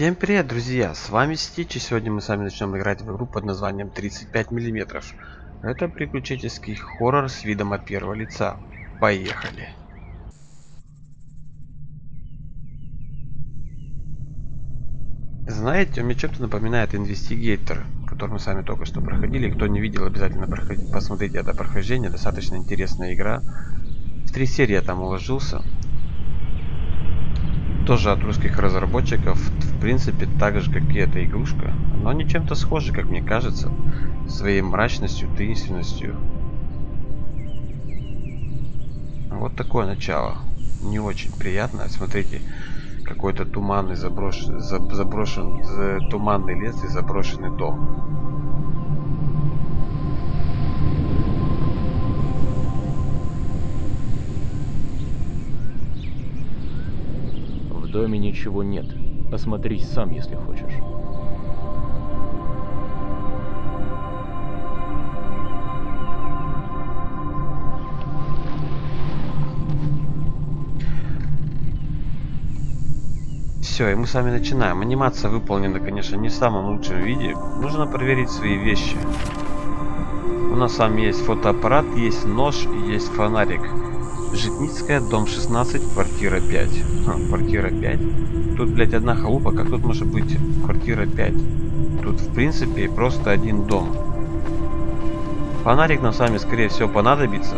Всем привет, друзья! С вами Стич, и сегодня мы с вами начнем играть в игру под названием 35 мм. Это приключенческий хоррор с видом от первого лица. Поехали! Знаете, он мне чем-то напоминает Инвестигейтор, который мы с вами только что проходили. Кто не видел, обязательно посмотрите это прохождение. Достаточно интересная игра. В три серии я там уложился тоже от русских разработчиков, в принципе, так же, как и эта игрушка. Но они чем-то схожи, как мне кажется, своей мрачностью, таинственностью. Вот такое начало. Не очень приятно. Смотрите, какой-то туманный заброшен, заброшен, туманный лес и заброшенный дом. В доме ничего нет. Осмотрись сам, если хочешь. Все, и мы с вами начинаем. Анимация выполнена, конечно, не в самом лучшем виде. Нужно проверить свои вещи. У нас с вами есть фотоаппарат, есть нож есть фонарик. Житницкая, дом 16, квартира 5. А, квартира 5. Тут, блядь, одна халупа, как тут может быть квартира 5? Тут, в принципе, просто один дом. Фонарик нам с вами, скорее всего, понадобится.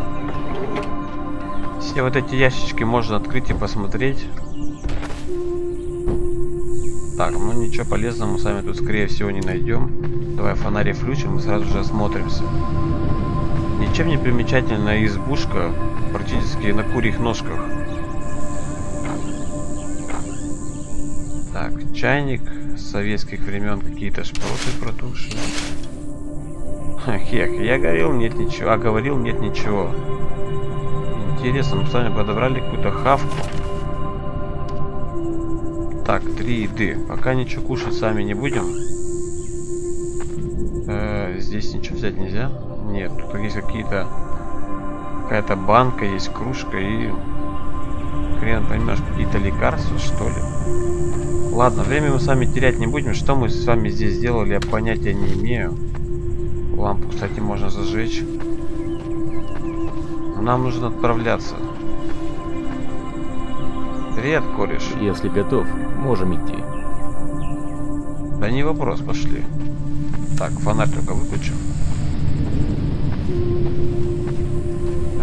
Все вот эти ящички можно открыть и посмотреть. Так, ну ничего полезного мы с вами тут, скорее всего, не найдем. Давай фонарик включим и сразу же осмотримся. Ничем не примечательная избушка, практически на курьих ножках. Так, чайник советских времен, какие-то шпроты протушены. Хех, я говорил, нет ничего, а говорил, нет ничего. Интересно, мы с вами подобрали какую-то хавку. Так, три еды. Пока ничего кушать сами не будем. Э, здесь ничего взять нельзя. Нет, тут есть какие-то... Какая-то банка, есть кружка и... Хрен поймешь, какие-то лекарства, что ли. Ладно, время мы с вами терять не будем. Что мы с вами здесь сделали, я понятия не имею. Лампу, кстати, можно зажечь. Нам нужно отправляться. Привет, кореш. Если готов, можем идти. Да не вопрос, пошли. Так, фонарь только выключим.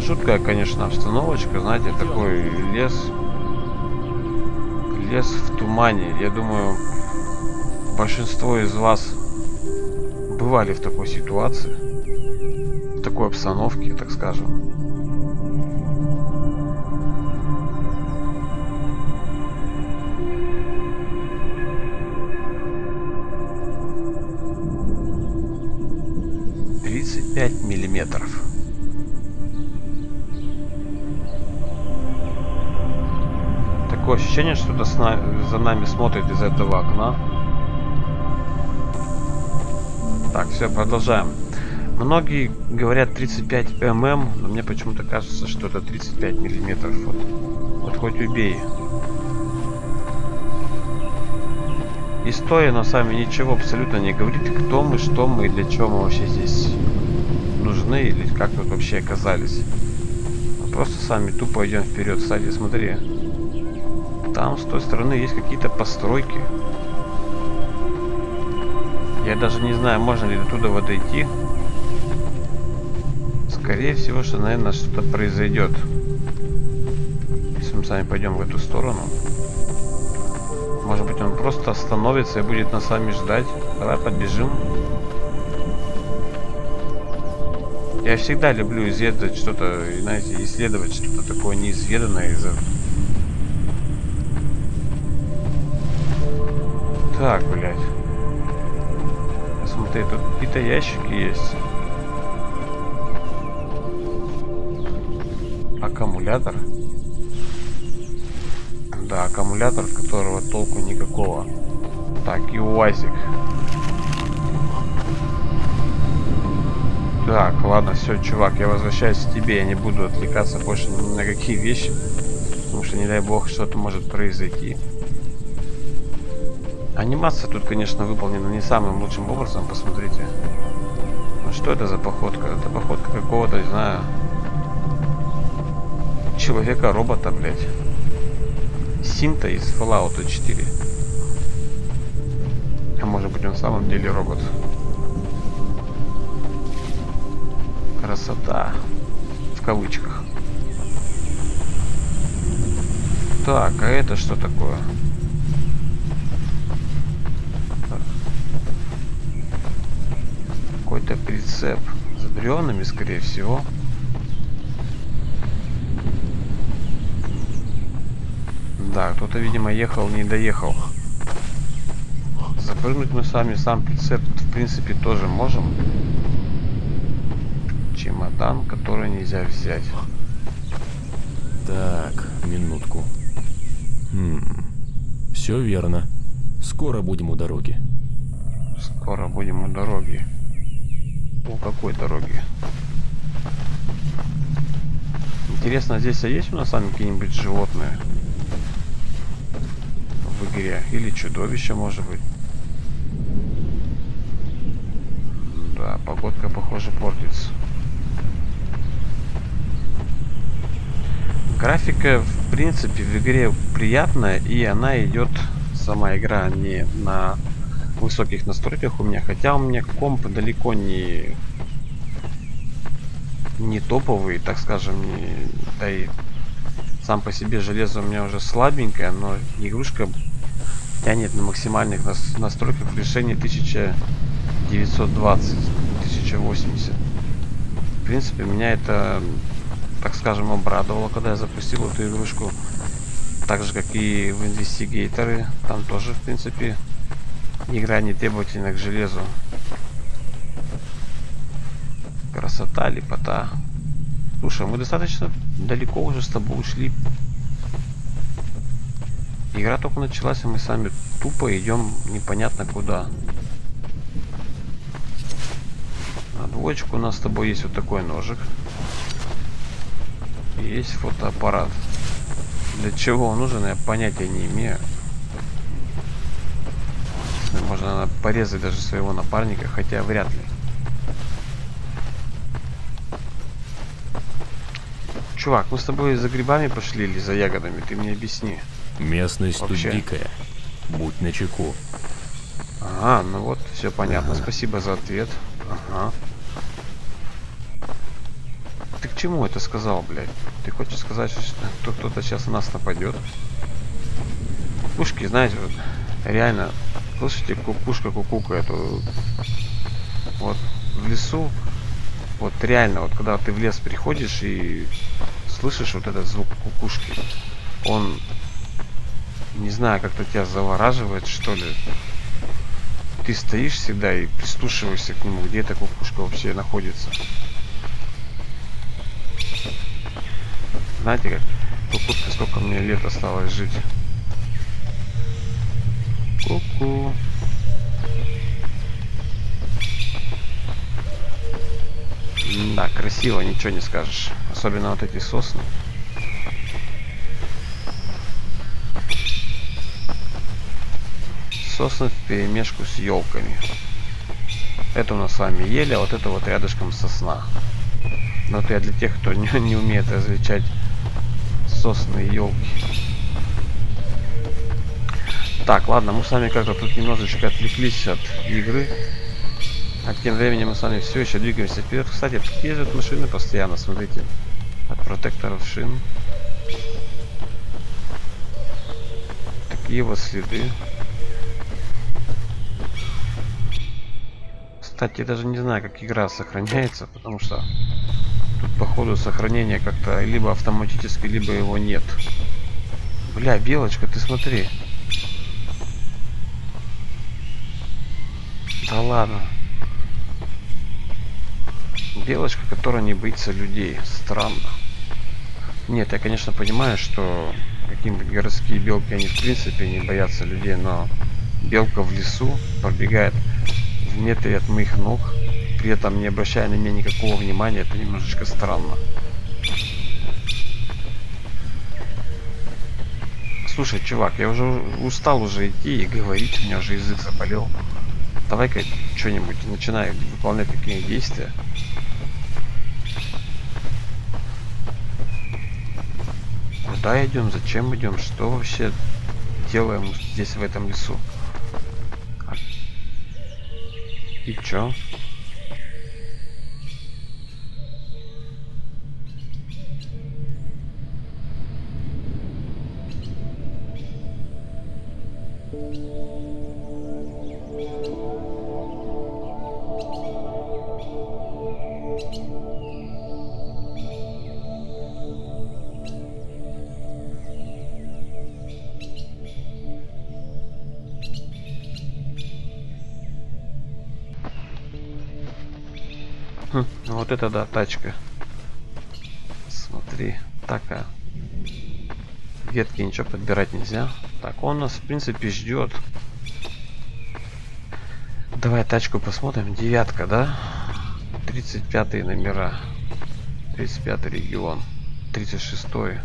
Жуткая, конечно, обстановочка, знаете, такой лес. Лес в тумане. Я думаю, большинство из вас бывали в такой ситуации. В такой обстановке, так скажем. Пять миллиметров. такое ощущение, что то за нами смотрит из этого окна. Так, все, продолжаем. Многие говорят 35 мм, но мне почему-то кажется, что это 35 миллиметров. Вот, вот хоть убей. История на сами ничего абсолютно не говорит, кто мы, что мы и для чего мы вообще здесь нужны или как тут вообще оказались. Мы просто сами тупо идем вперед. Кстати, смотри, там с той стороны есть какие-то постройки. Я даже не знаю, можно ли до туда дойти. Скорее всего, что, наверное, что-то произойдет. Если мы с вами пойдем в эту сторону. Может быть, он просто остановится и будет нас сами ждать. Давай подбежим. Я всегда люблю исследовать что-то, знаете, исследовать что-то такое неизведанное из Так, блядь. Смотри, тут какие-то ящики есть. Аккумулятор. Да, аккумулятор, от которого толку никакого. Так, и УАЗик. Так, ладно, все, чувак, я возвращаюсь к тебе, я не буду отвлекаться больше ни на какие вещи, потому что не дай бог что-то может произойти. Анимация тут, конечно, выполнена не самым лучшим образом, посмотрите. Ну, что это за походка? Это походка какого-то, не знаю, человека-робота, блядь. Синта из Fallout 4. А может быть он в самом деле робот. Красота. В кавычках. Так, а это что такое? Какой-то прицеп с бревнами, скорее всего. Да, кто-то, видимо, ехал, не доехал. Запрыгнуть мы сами сам прицеп, в принципе, тоже можем. Чемодан, который нельзя взять. Так, минутку. Хм, все верно. Скоро будем у дороги. Скоро будем у дороги. У какой дороги? Интересно, здесь а есть у нас сами какие-нибудь животные? В игре. Или чудовище, может быть. Да, погодка, похоже, портится. Графика, в принципе, в игре приятная, и она идет, сама игра, не на высоких настройках у меня. Хотя у меня комп далеко не не топовый, так скажем, не, да и сам по себе железо у меня уже слабенькое, но игрушка тянет на максимальных нас, настройках решения 1920, 1080. В принципе, меня это так скажем, обрадовало, когда я запустил эту игрушку. Так же, как и в Инвестигейторы. Там тоже, в принципе, игра не требовательна к железу. Красота, лепота. Слушай, мы достаточно далеко уже с тобой ушли. Игра только началась, и мы сами тупо идем непонятно куда. На двоечку у нас с тобой есть вот такой ножик есть фотоаппарат. Для чего он нужен, я понятия не имею. Можно порезать даже своего напарника, хотя вряд ли. Чувак, мы с тобой за грибами пошли или за ягодами? Ты мне объясни. Местность Вообще. тут дикая. Будь начеку. Ага, ну вот, все понятно. Ага. Спасибо за ответ. Ага. Ты к чему это сказал, блядь? Ты хочешь сказать, что кто-то сейчас на нас нападет? Пушки, знаете, вот, реально, слышите, кукушка кукукает. Вот в лесу, вот реально, вот когда ты в лес приходишь и слышишь вот этот звук кукушки, он, не знаю, как-то тебя завораживает, что ли. Ты стоишь всегда и прислушиваешься к нему, где эта кукушка вообще находится. Знаете как? Кукушка, сколько мне лет осталось жить. Ку-ку. Да, красиво, ничего не скажешь. Особенно вот эти сосны. Сосны в перемешку с елками. Это у нас с вами ели, а вот это вот рядышком сосна. Но это я для тех, кто не, не умеет различать сосны елки. Так, ладно, мы с вами как-то тут немножечко отвлеклись от игры. А тем временем мы с вами все еще двигаемся вперед. Кстати, ездят машины постоянно, смотрите. От протекторов шин. Такие вот следы. Кстати, я даже не знаю, как игра сохраняется, потому что Тут, походу, сохранение как-то либо автоматически, либо его нет. Бля, белочка, ты смотри. Да ладно. Белочка, которая не боится людей. Странно. Нет, я, конечно, понимаю, что какие-нибудь городские белки, они в принципе не боятся людей, но белка в лесу пробегает в метре от моих ног при этом не обращая на меня никакого внимания, это немножечко странно. Слушай, чувак, я уже устал уже идти и говорить, у меня уже язык заболел. Давай-ка что-нибудь начинай выполнять какие-нибудь действия. Куда идем? Зачем идем? Что вообще делаем здесь в этом лесу? А и чё? Вот это да, тачка. Смотри, такая. Ветки ничего подбирать нельзя. Так, он нас в принципе ждет. Давай тачку посмотрим. Девятка, да? 35 номера. 35 регион. 36 -й.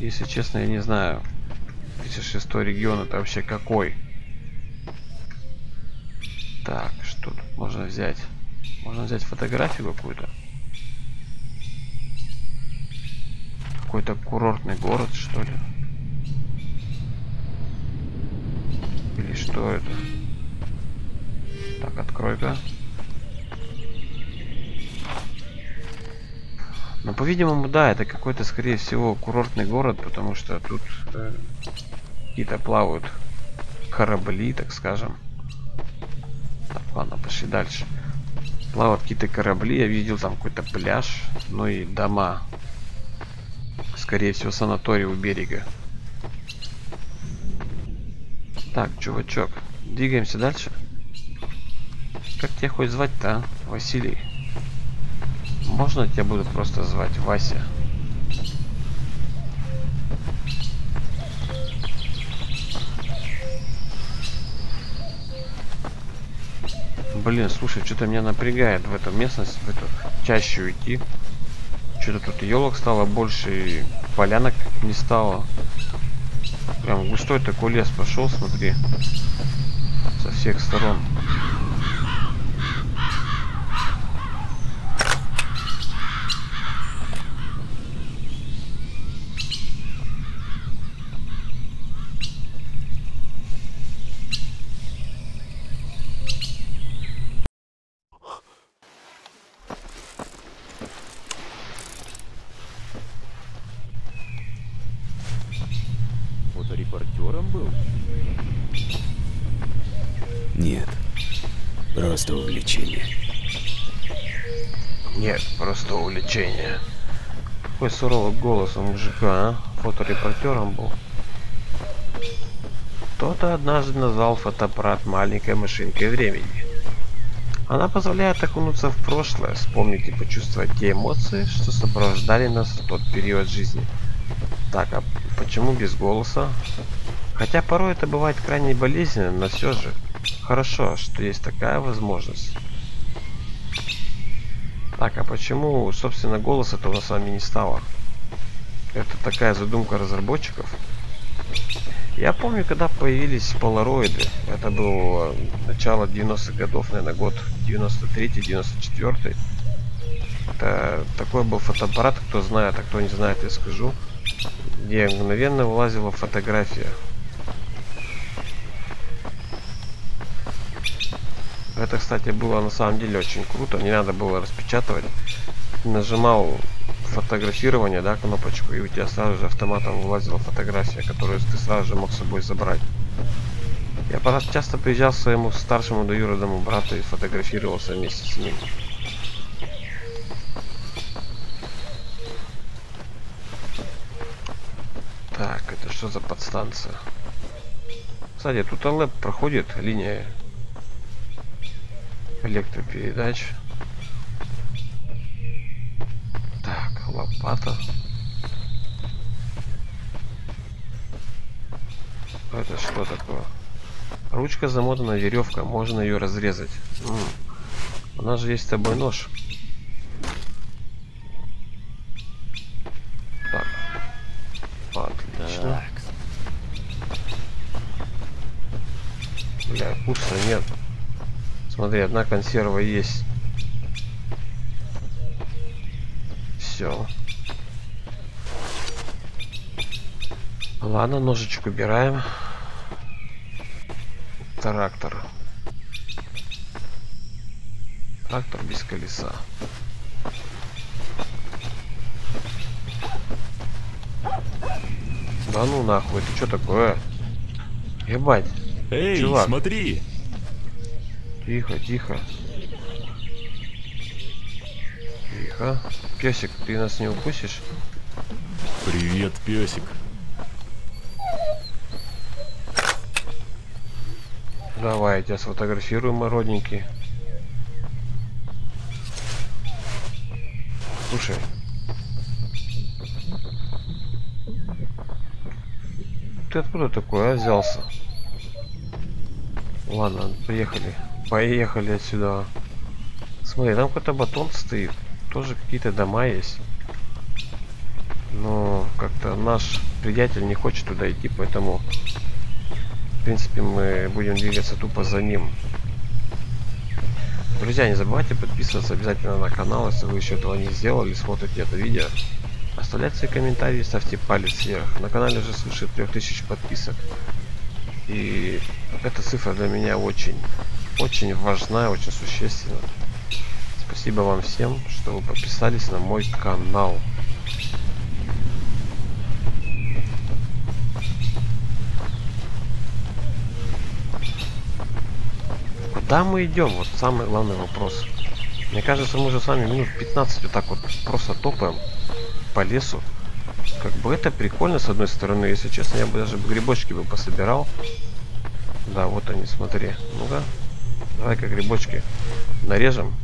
Если честно, я не знаю. 36 регион это вообще какой? Так, что тут можно взять? Можно взять фотографию какую-то. Какой-то курортный город, что ли? Или что это? Так, открой-ка. Ну, по-видимому, да, это какой-то, скорее всего, курортный город, потому что тут э, какие-то плавают корабли, так скажем. Так, ладно, пошли дальше. Плавают какие-то корабли, я видел там какой-то пляж, ну и дома. Скорее всего, санаторий у берега. Так, чувачок, двигаемся дальше. Как тебя хоть звать-то, а? Василий? Можно тебя буду просто звать Вася? Блин, слушай, что-то меня напрягает в эту местность, в эту чащу идти. Что-то тут елок стало больше, и полянок не стало. Прям густой такой лес пошел, смотри. Со всех сторон. Фоторепортером был? Нет. Просто увлечение. Нет, просто увлечение. Какой суровый голос у мужика, а? Фоторепортером был. Кто-то однажды назвал фотоаппарат маленькой машинкой времени. Она позволяет окунуться в прошлое, вспомнить и почувствовать те эмоции, что сопровождали нас в тот период жизни. Так, а почему без голоса? Хотя порой это бывает крайне болезненно, но все же хорошо, что есть такая возможность. Так, а почему, собственно, голоса-то у нас с вами не стало? Это такая задумка разработчиков. Я помню, когда появились полароиды. Это было начало 90-х годов, наверное, год 93-94. Это такой был фотоаппарат, кто знает, а кто не знает, я скажу. Где мгновенно вылазила фотография. Это, кстати, было на самом деле очень круто. Не надо было распечатывать. Нажимал фотографирование, да, кнопочку, и у тебя сразу же автоматом вылазила фотография, которую ты сразу же мог с собой забрать. Я часто приезжал к своему старшему двоюродному брату и фотографировался вместе с ним. Так, это что за подстанция? Кстати, тут ЛЭП проходит линия электропередач. Так, лопата. Это что такое? Ручка замотана веревка, можно ее разрезать. У нас же есть с тобой нож. Так. Отлично. Так, Смотри, одна консерва есть. Все. Ладно, ножичек убираем. Трактор. Трактор без колеса. Да ну нахуй, это что такое? Ебать. Эй, Чувак. смотри! Тихо, тихо. Тихо. Песик, ты нас не укусишь? Привет, песик. Давай, я тебя сфотографирую, мой родненький. Слушай. Ты откуда такой, а, взялся? Ладно, приехали. Поехали отсюда. Смотри, там какой-то батон стоит. Тоже какие-то дома есть. Но как-то наш приятель не хочет туда идти, поэтому в принципе мы будем двигаться тупо за ним. Друзья, не забывайте подписываться обязательно на канал, если вы еще этого не сделали, смотрите это видео. Оставляйте свои комментарии, ставьте палец вверх. На канале уже свыше 3000 подписок. И эта цифра для меня очень, очень важна, очень существенна. Спасибо вам всем, что вы подписались на мой канал. Куда мы идем? Вот самый главный вопрос. Мне кажется, мы уже с вами минут 15 вот так вот просто топаем по лесу. Как бы это прикольно с одной стороны, если честно, я бы даже грибочки бы пособирал. Да, вот они, смотри. Ну-ка. Давай-ка грибочки нарежем.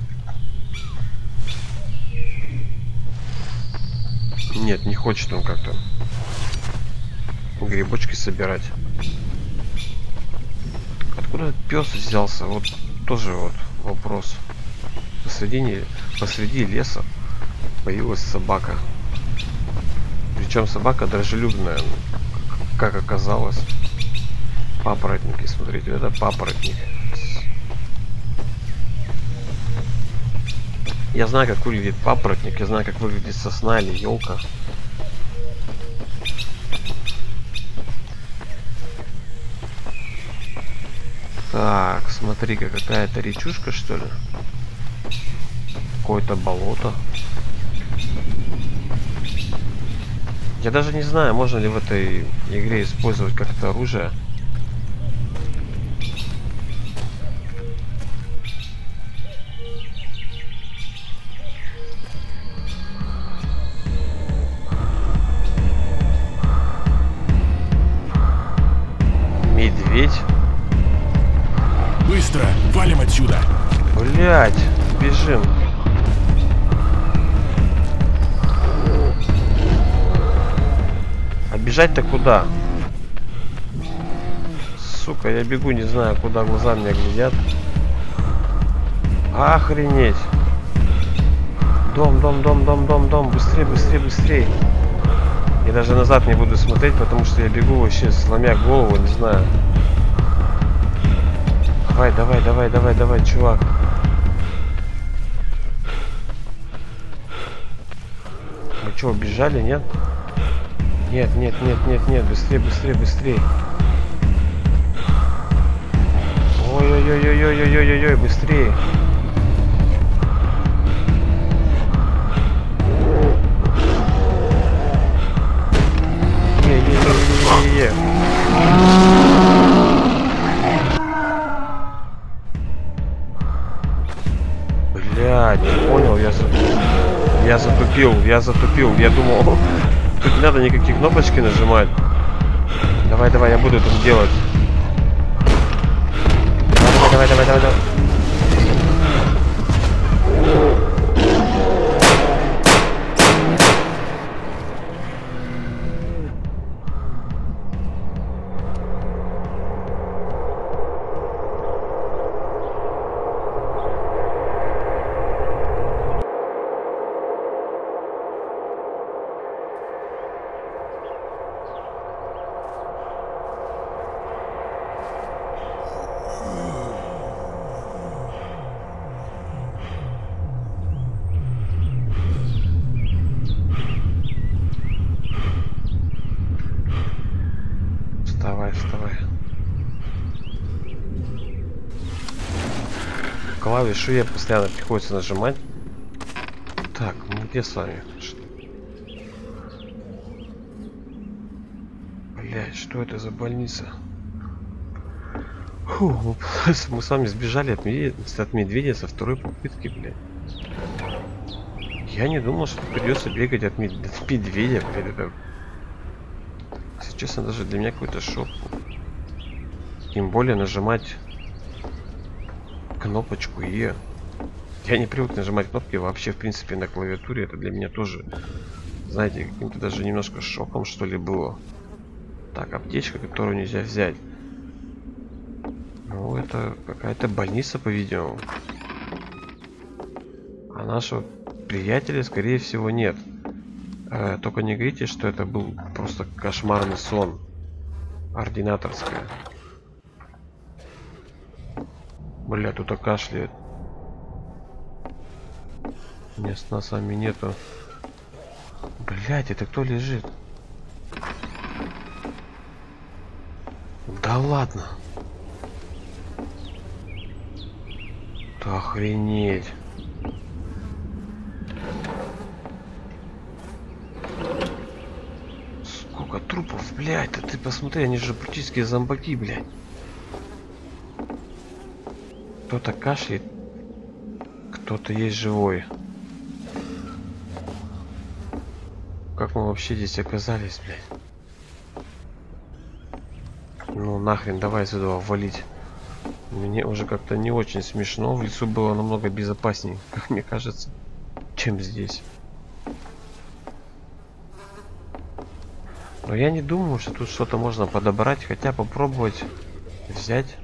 Нет, не хочет он как-то грибочки собирать. Откуда пес взялся? Вот тоже вот вопрос. Посреди, посреди леса появилась собака. Причем собака дружелюбная, как оказалось. Папоротники, смотрите, это папоротник. Я знаю, как выглядит папоротник, я знаю, как выглядит сосна или елка. Так, смотри-ка, какая-то речушка, что ли? Какое-то болото. Я даже не знаю, можно ли в этой игре использовать как-то оружие. Бежать-то куда? Сука, я бегу, не знаю, куда глаза мне глядят. Охренеть. Дом, дом, дом, дом, дом, дом. Быстрее, быстрее, быстрее. Я даже назад не буду смотреть, потому что я бегу вообще, сломя голову, не знаю. Давай, давай, давай, давай, давай, чувак. Мы что, убежали, нет? Нет, нет, нет, нет, быстрее, быстрее, быстрее. Ой-ой-ой-ой-ой-ой-ой-ой, быстрее. Е-е-е-е-е-е. Блядь, понял, я, я затупил, я затупил, я думал, тут не надо никакие кнопочки нажимать. Давай, давай, я буду это делать. Давай, давай, давай, давай, давай. Клавишу я постоянно приходится нажимать. Так, мы где с вами? Блять, что это за больница? Фу, мы с вами сбежали от медведя, от медведя со второй попытки, блядь. Я не думал, что придется бегать от, мед... от медведя, блядь, это... Даже для меня какой-то шок. Тем более нажимать кнопочку Е. Я не привык нажимать кнопки вообще, в принципе, на клавиатуре. Это для меня тоже, знаете, каким-то даже немножко шоком, что ли, было. Так, аптечка, которую нельзя взять. Ну, это какая-то больница, по-видимому. А нашего приятеля, скорее всего, нет. Э, только не говорите, что это был просто кошмарный сон. Ординаторская. Бля, тут кашляет. Мест на сами нету. Блять, это кто лежит? Да ладно. Да охренеть. Сколько трупов, блядь, да ты посмотри, они же практически зомбаки, блядь. Кто-то кашляет, кто-то есть живой. Как мы вообще здесь оказались, блядь? Ну нахрен, давай сюда валить. Мне уже как-то не очень смешно. В лесу было намного безопаснее, как мне кажется, чем здесь. Но я не думаю, что тут что-то можно подобрать, хотя попробовать взять.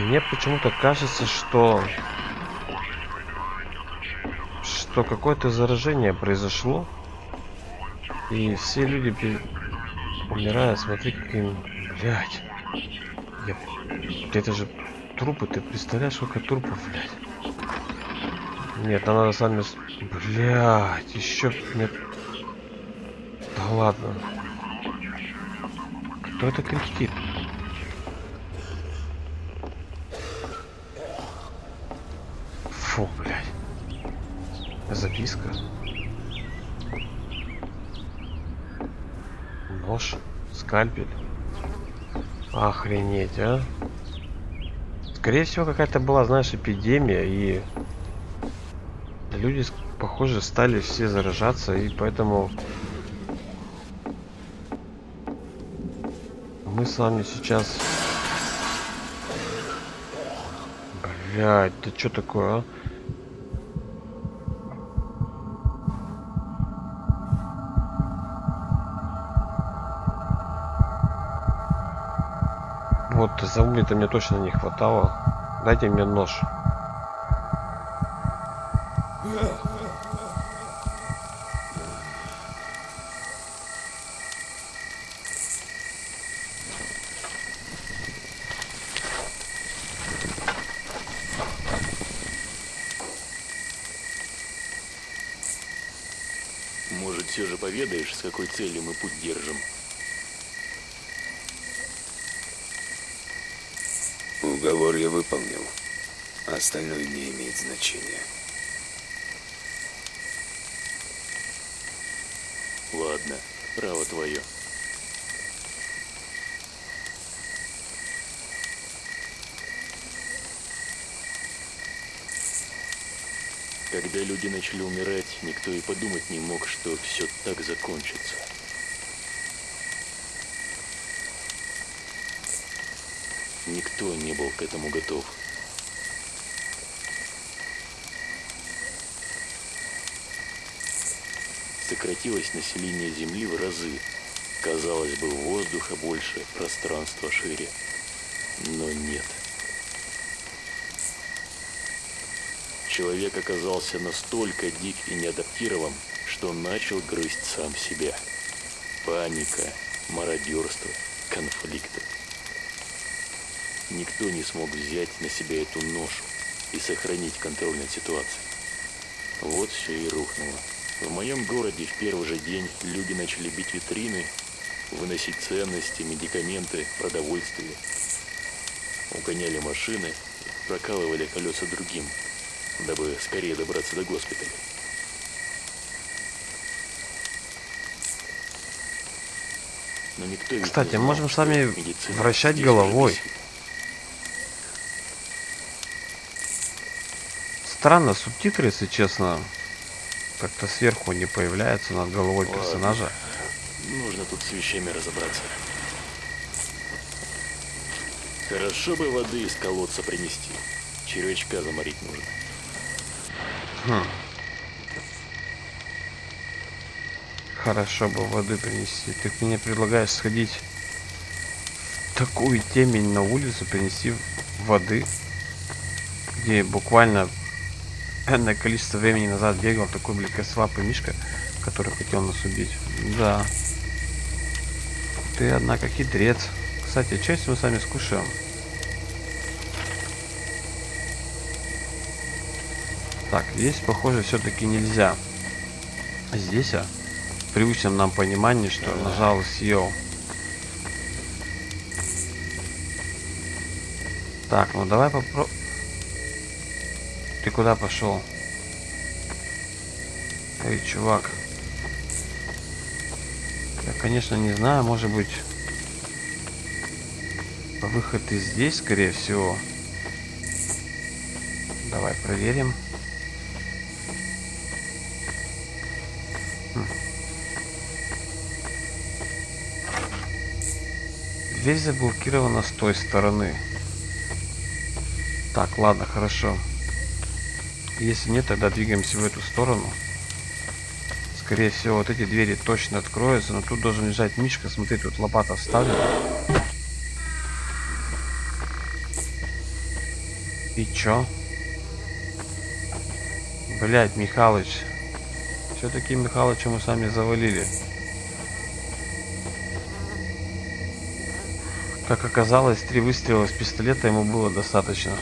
Мне почему-то кажется, что... Что какое-то заражение произошло. И все люди умирают, смотри, каким... Блядь. Я... Это же трупы, ты представляешь, сколько трупов, блядь? Нет, нам надо сами... Блядь, еще... Нет. Да ладно. Кто это кричит? Фу, Записка. Нож, скальпель. Охренеть, а. Скорее всего, какая-то была, знаешь, эпидемия, и люди, похоже, стали все заражаться, и поэтому мы с вами сейчас... Блять, да что такое, а? Вот за угли-то мне точно не хватало. Дайте мне нож. Может, все же поведаешь, с какой целью мы путь держим? Уговор я выполнил. Остальное не имеет значения. Ладно, право твое. Когда люди начали умирать, никто и подумать не мог, что все так закончится. Никто не был к этому готов. сократилось население Земли в разы. Казалось бы, воздуха больше, пространство шире. Но нет. Человек оказался настолько дик и неадаптирован, что начал грызть сам себя. Паника, мародерство, конфликты. Никто не смог взять на себя эту ношу и сохранить контроль над ситуацией. Вот все и рухнуло. В моем городе в первый же день люди начали бить витрины, выносить ценности, медикаменты, продовольствие. Угоняли машины, прокалывали колеса другим, дабы скорее добраться до госпиталя. Но никто Кстати, знал, можем с что вами вращать головой. Странно, субтитры, если честно, как-то сверху не появляются над головой Ладно. персонажа. Нужно тут с вещами разобраться. Хорошо бы воды из колодца принести. Червячка заморить нужно. Хм. Хорошо бы воды принести. Ты мне предлагаешь сходить в такую темень на улицу, принести воды, где буквально энное количество времени назад бегал такой, блин, косвапый Мишка, который хотел нас убить. Да. Ты, однако, хитрец. Кстати, часть мы сами скушаем. Так, здесь, похоже, все-таки нельзя. Здесь, а, в привычном нам понимании, что нажал съел. Так, ну давай попро... Ты куда пошел? Эй, чувак. Я, конечно, не знаю, может быть... Выход и здесь, скорее всего. Давай проверим. Хм. Дверь заблокирована с той стороны. Так, ладно, хорошо. Если нет, тогда двигаемся в эту сторону. Скорее всего, вот эти двери точно откроются, но тут должен лежать Мишка. Смотри, тут лопата вставлена. И чё? Блять, Михалыч. Все-таки Михалыча мы сами завалили. Как оказалось, три выстрела с пистолета ему было достаточно.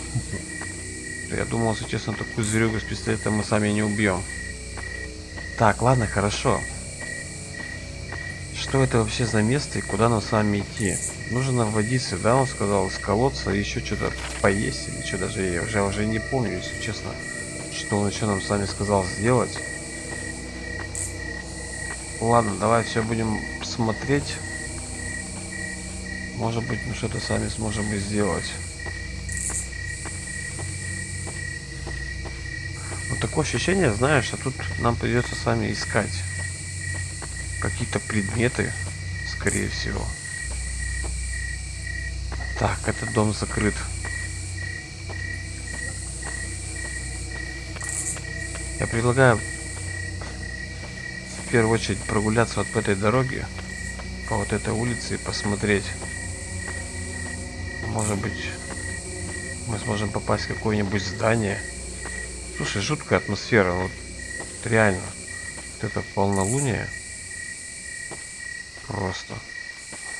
Я думал, если честно, такую зверюгу с пистолета мы сами не убьем. Так, ладно, хорошо. Что это вообще за место и куда нам с вами идти? Нужно водиться, да, он сказал, из колодца, и еще что-то поесть или что даже я уже, уже не помню, если честно, что он еще нам с вами сказал сделать. Ладно, давай все будем смотреть. Может быть, мы что-то сами сможем и сделать. Такое ощущение, знаешь, что тут нам придется сами искать какие-то предметы, скорее всего. Так, этот дом закрыт. Я предлагаю в первую очередь прогуляться вот по этой дороге, по вот этой улице и посмотреть. Может быть, мы сможем попасть в какое-нибудь здание. Слушай, жуткая атмосфера, вот реально. Вот это полнолуние. Просто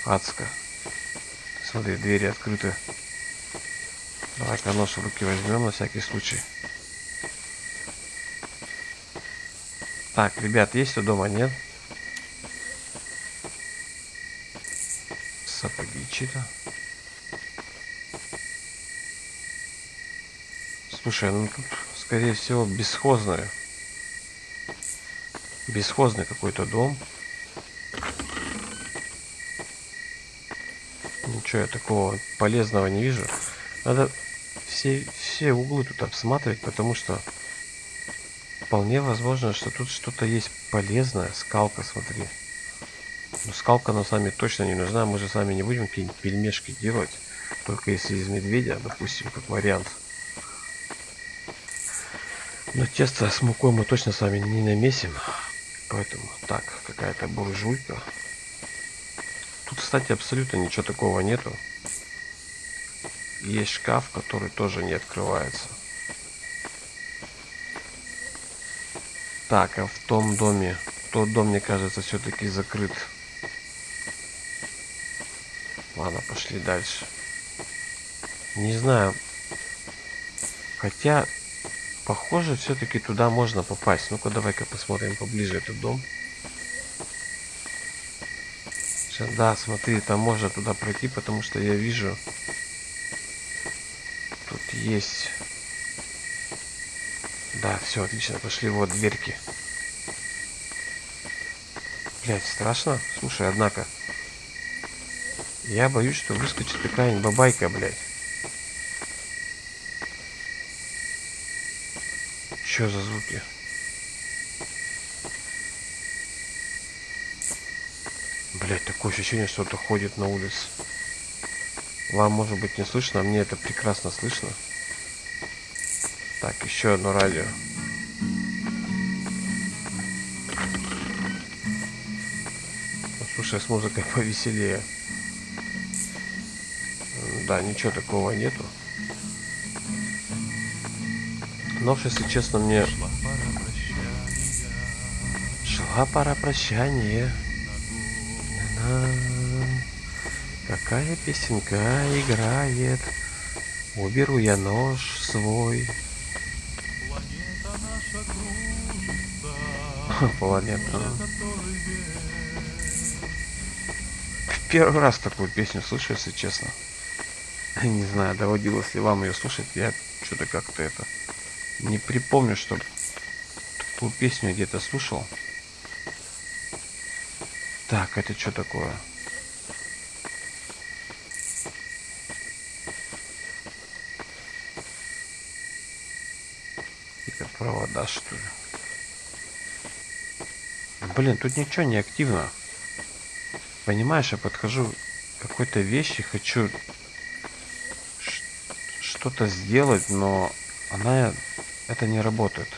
адско. Смотри, двери открыты. Давай-ка нож в руки возьмем на всякий случай. Так, ребят, есть у дома, нет? Сапоги чьи-то. Слушай, ну тут, скорее всего, бесхозное. Бесхозный какой-то дом. Ничего я такого полезного не вижу. Надо все, все углы тут обсматривать, потому что вполне возможно, что тут что-то есть полезное. Скалка, смотри. Но скалка нам с вами точно не нужна. Мы же с вами не будем какие-нибудь пельмешки делать. Только если из медведя, допустим, как вариант. Но тесто с мукой мы точно с вами не намесим. Поэтому так, какая-то буржуйка. Тут, кстати, абсолютно ничего такого нету. Есть шкаф, который тоже не открывается. Так, а в том доме... Тот дом, мне кажется, все-таки закрыт. Ладно, пошли дальше. Не знаю. Хотя, похоже, все-таки туда можно попасть. Ну-ка, давай-ка посмотрим поближе этот дом. Да, смотри, там можно туда пройти, потому что я вижу... Тут есть... Да, все, отлично, пошли, вот дверки. Блять, страшно? Слушай, однако... Я боюсь, что выскочит какая-нибудь бабайка, блядь. Что за звуки? Блять, такое ощущение, что кто-то ходит на улице. Вам может быть не слышно, а мне это прекрасно слышно. Так, еще одно радио. Слушай, с музыкой повеселее. Да, ничего такого нету. Но, если честно, мне... Шла пора прощания. Какая песенка играет? Уберу я нож свой. Планета. Первый раз такую песню слышу, если честно. Не знаю, доводилось ли вам ее слушать. Я что-то как-то это не припомню, что такую песню где-то слушал. Так, это что такое? Это провода, что ли? Блин, тут ничего не активно. Понимаешь, я подхожу какой-то вещи, хочу что-то сделать, но она это не работает.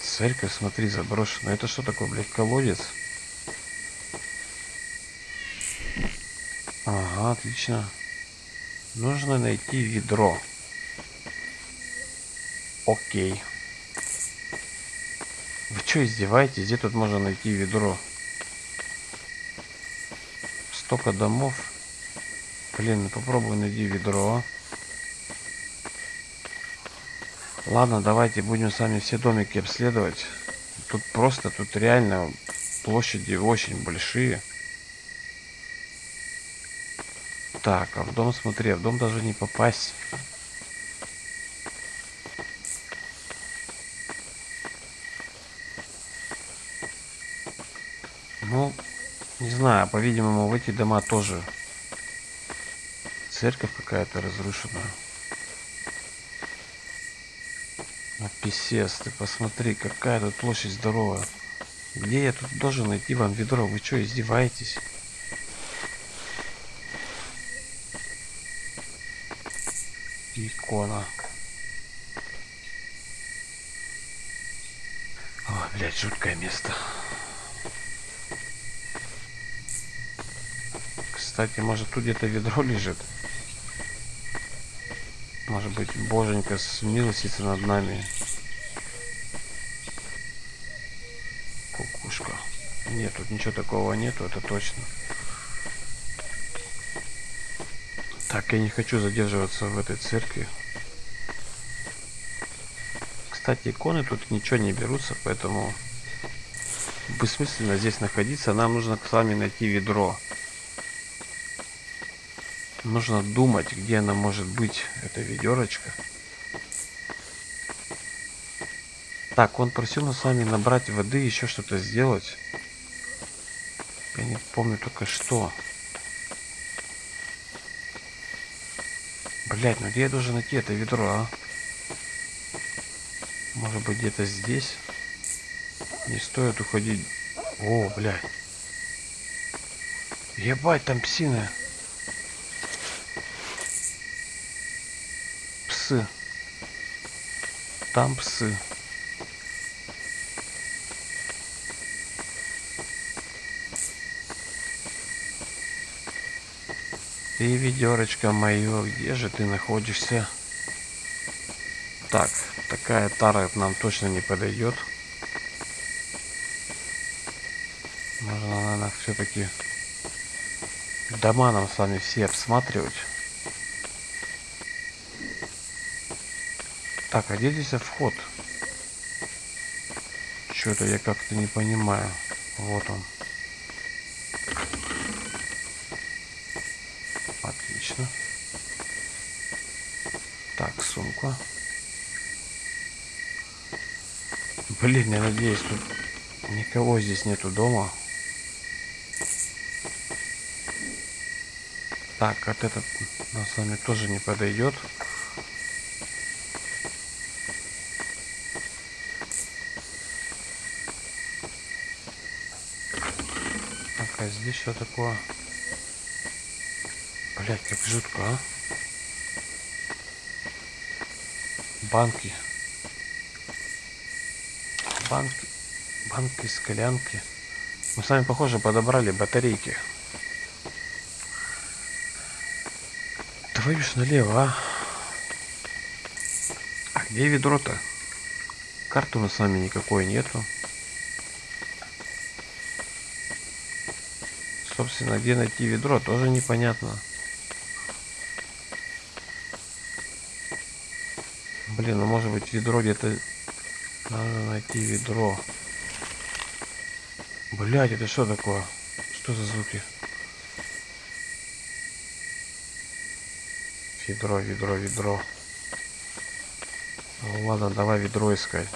Церковь, смотри, заброшена. Это что такое, блядь, колодец? Ага, отлично. Нужно найти ведро. Окей. Вы что, издеваетесь? Где тут можно найти ведро? Столько домов. Блин, ну попробуй найти ведро. Ладно, давайте будем сами все домики обследовать. Тут просто, тут реально площади очень большие. Так, а в дом смотри, в дом даже не попасть. Ну, не знаю, по-видимому, в эти дома тоже церковь какая-то разрушенная. А писец, ты посмотри, какая тут площадь здоровая. Где я тут должен найти вам ведро? Вы что, издеваетесь? икона. Ой, блядь, жуткое место. Кстати, может тут где-то ведро лежит? Может быть, боженька смилостится над нами. Кукушка. Нет, тут ничего такого нету, это точно. Так, я не хочу задерживаться в этой церкви. Кстати, иконы тут ничего не берутся, поэтому бессмысленно здесь находиться. Нам нужно с вами найти ведро. Нужно думать, где она может быть, эта ведерочка. Так, он просил нас с вами набрать воды, еще что-то сделать. Я не помню только что. Блять, ну где я должен найти это ведро, а? Может быть где-то здесь? Не стоит уходить. О, блядь. Ебать, там псины. Псы. Там псы. ведерочка мое, где же ты находишься? Так, такая тара нам точно не подойдет. Нужно, наверное, все-таки дома нам с вами все обсматривать. Так, а где здесь вход? Что-то я как-то не понимаю. Вот он. Так, сумка. Блин, я надеюсь, тут никого здесь нету дома. Так, вот этот на с вами тоже не подойдет. Так, а здесь что такое? Блять, как жутко, а? Банки. Банки. Банки, склянки. Мы с вами, похоже, подобрали батарейки. Твою налево, а? А где ведро-то? Карты у нас с вами никакой нету. Собственно, где найти ведро, тоже непонятно. Блин, ну может быть ведро где-то... Надо найти ведро. Блять, это что такое? Что за звуки? Ведро, ведро, ведро. Ну ладно, давай ведро искать.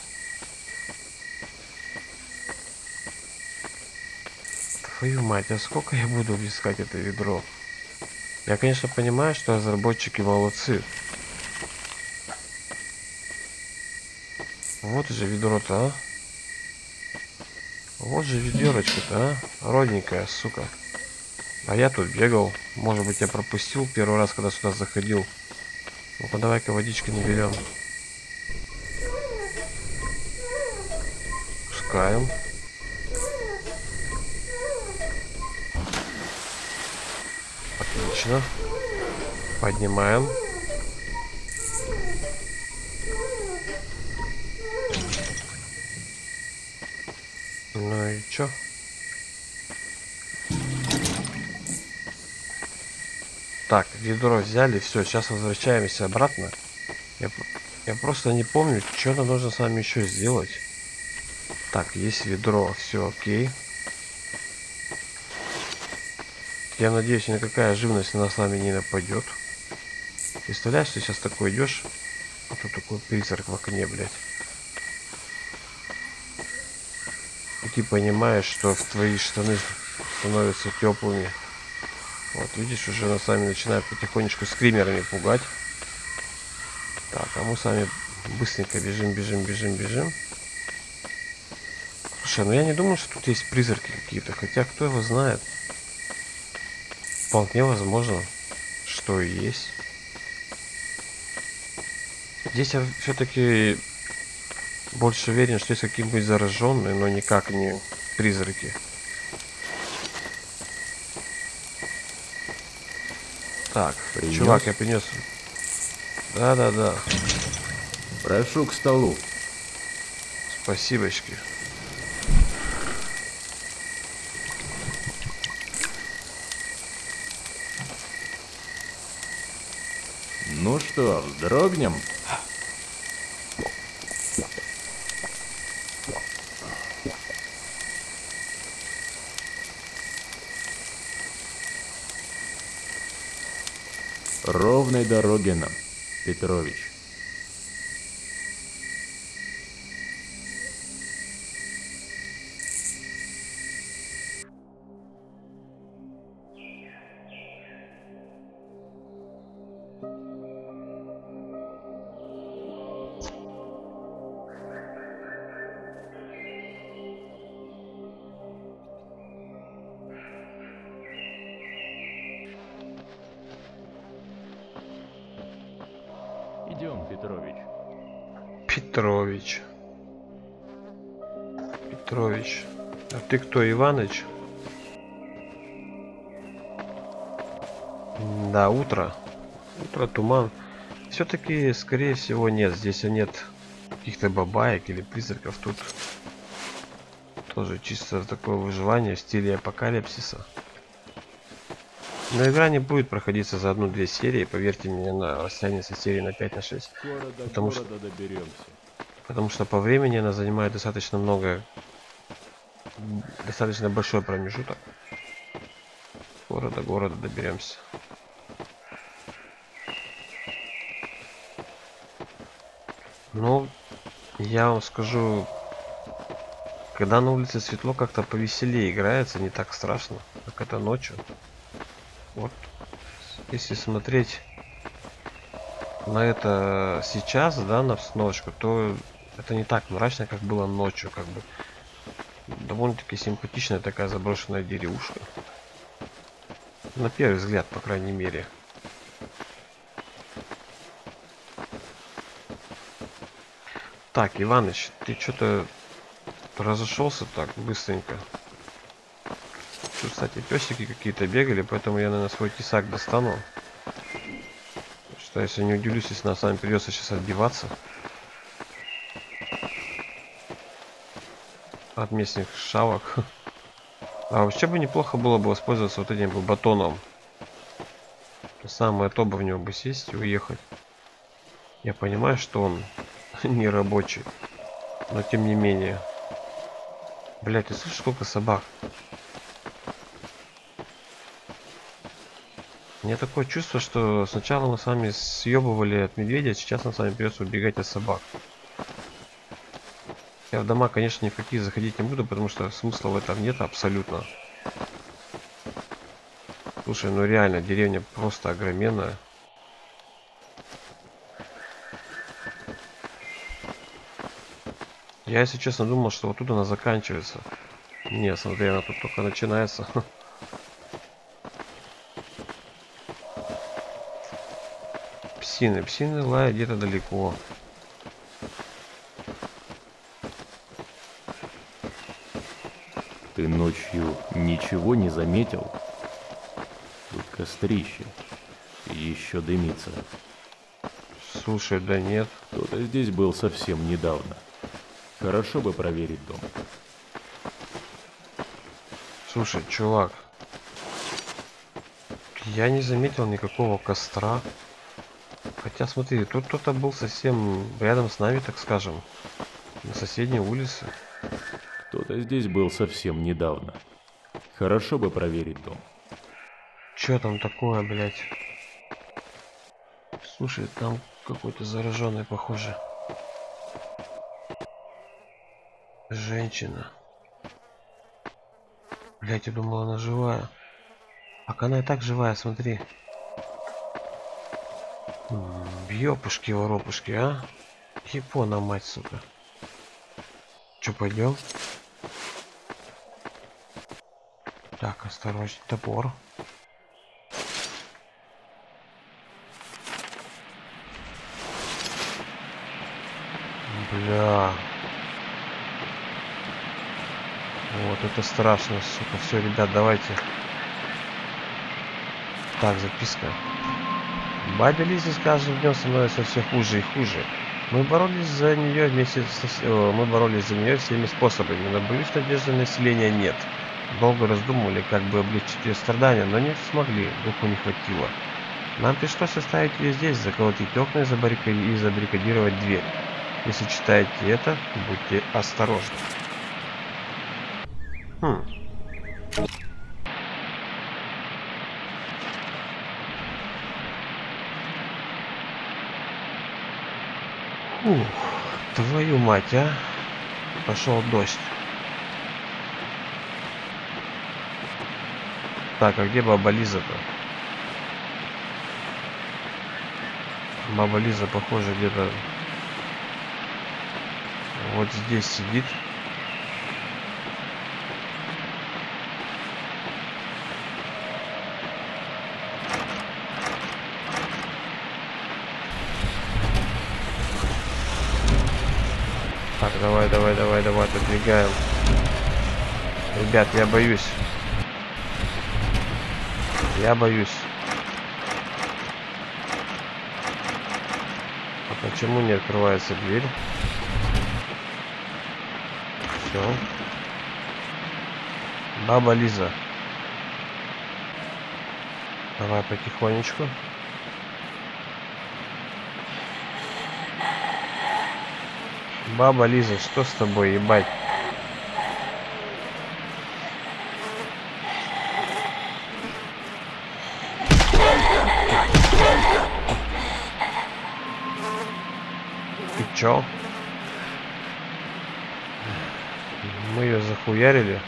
Твою мать, а сколько я буду искать это ведро? Я, конечно, понимаю, что разработчики молодцы. Вот же ведро-то, а. Вот же ведерочка-то, а. Родненькая, сука. А я тут бегал. Может быть, я пропустил первый раз, когда сюда заходил. Ну-ка, давай-ка водички наберем. Пускаем. Отлично. Поднимаем. Так, ведро взяли, все, сейчас возвращаемся обратно. Я, я просто не помню, что нам нужно с вами еще сделать. Так, есть ведро, все окей. Я надеюсь, никакая живность на нас с вами не нападет. Представляешь, ты сейчас такой идешь, а тут такой призрак в окне, блядь. И ты понимаешь, что в твои штаны становятся теплыми. Вот, видишь, уже нас сами начинают потихонечку скримерами пугать. Так, а мы с вами быстренько бежим, бежим, бежим, бежим. Слушай, ну я не думаю, что тут есть призраки какие-то, хотя кто его знает. Вполне возможно, что и есть. Здесь я все-таки больше уверен, что есть какие-нибудь зараженные, но никак не призраки. Так, Принес? чувак, я принес. Да, да, да. Прошу к столу. Спасибочки. Ну что, вздрогнем? Ровной дороги нам, Петрович. Кто, Иваныч? Да, утро. Утро, туман. Все-таки, скорее всего, нет. Здесь нет каких-то бабаек или призраков. Тут Тоже чисто такое выживание в стиле апокалипсиса. Но игра не будет проходиться за одну-две серии, поверьте мне, она растянется серии на 5 на 6. Скоро до Потому доберемся. Потому что по времени она занимает достаточно много, достаточно большой промежуток. Скоро до города доберемся. Ну, я вам скажу, когда на улице светло, как-то повеселее играется, не так страшно, как это ночью. Вот, если смотреть на это сейчас, да, на обстановочку, то это не так мрачно, как было ночью, как бы. Довольно-таки симпатичная такая заброшенная деревушка. На первый взгляд, по крайней мере. Так, Иваныч, ты что-то разошелся так быстренько. Тут, кстати, песики какие-то бегали, поэтому я, наверное, свой тесак достану. Что если не удивлюсь, если нам с вами придется сейчас отбиваться. От местных шавок. А вообще бы неплохо было бы воспользоваться вот этим бы батоном. Самое то бы в него бы сесть и уехать. Я понимаю, что он не рабочий. Но тем не менее. Блять, ты слышишь, сколько собак? Меня такое чувство, что сначала мы с вами съебывали от медведя, а сейчас нам с вами придется убегать от собак. Я в дома, конечно, ни в какие заходить не буду, потому что смысла в этом нет абсолютно. Слушай, ну реально, деревня просто огроменная. Я, если честно, думал, что вот тут она заканчивается. Не, смотри, она тут только начинается. Псины, псины лают где-то далеко. Ты ночью ничего не заметил? Тут кострище. Еще дымится. Слушай, да нет. Кто-то здесь был совсем недавно. Хорошо бы проверить дом. Слушай, чувак. Я не заметил никакого костра. Хотя смотри, тут кто-то был совсем рядом с нами, так скажем. На соседней улице. Кто-то здесь был совсем недавно. Хорошо бы проверить дом. Чё там такое, блядь? Слушай, там какой-то зараженный, похоже. Женщина. Блять, я думал, она живая. А она и так живая, смотри. Ёпушки, воропушки, а? Япона, мать, сука. Че, пойдем? Так, осторожно, топор. Бля. Вот это страшно, сука. Все, ребят, давайте. Так, записка. Бабе Лизе с каждым днем становится все хуже и хуже. Мы боролись за нее вместе с... Мы боролись за нее всеми способами, но боюсь, надежды населения нет. Долго раздумывали, как бы облегчить ее страдания, но не смогли, духу не хватило. Нам пришлось оставить ее здесь, заколотить окна и, забаррикад... и забаррикадировать дверь. Если читаете это, будьте осторожны. Хм. Ух, твою мать, а. Пошел дождь. Так, а где баба Лиза-то? Баба Лиза, похоже, где-то вот здесь сидит. Так, давай, давай, давай, давай, подвигаем. Ребят, я боюсь. Я боюсь. А почему не открывается дверь? Все. Баба Лиза. Давай потихонечку. Баба Лиза, что с тобой, ебать? Ее захуярили.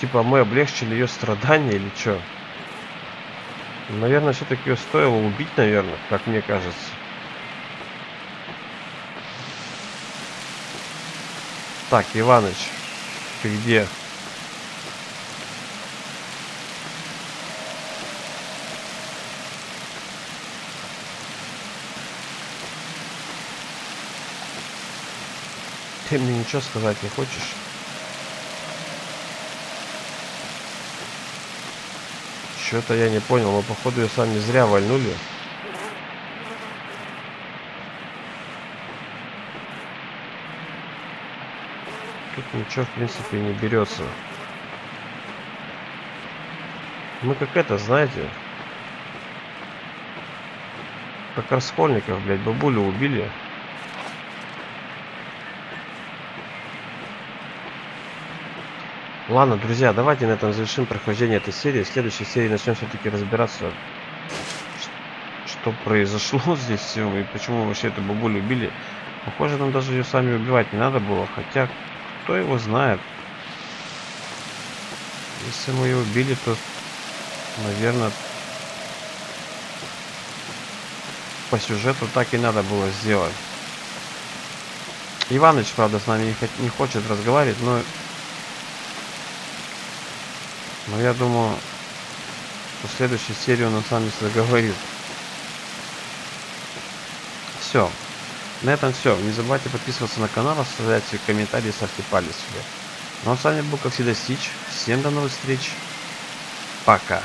Типа мы облегчили ее страдания или чё? Наверное, все-таки ее стоило убить, наверное, как мне кажется. Так, Иваныч, ты где? Ты мне ничего сказать не хочешь? Что-то я не понял, мы походу ее сами зря вальнули. Тут ничего в принципе не берется. Мы как это, знаете, как Раскольников, блядь, бабулю убили. Ладно, друзья, давайте на этом завершим прохождение этой серии. В следующей серии начнем все-таки разбираться, что произошло здесь и почему вообще эту бабулю убили. Похоже, нам даже ее сами убивать не надо было, хотя кто его знает. Если мы ее убили, то, наверное, по сюжету так и надо было сделать. Иваныч, правда, с нами не, хочет разговаривать, но но я думаю, что в следующей серии он с вами заговорит. Все. На этом все. Не забывайте подписываться на канал, оставлять свои комментарии, ставьте палец вверх. Ну а с вами был, как всегда, Стич. Всем до новых встреч. Пока.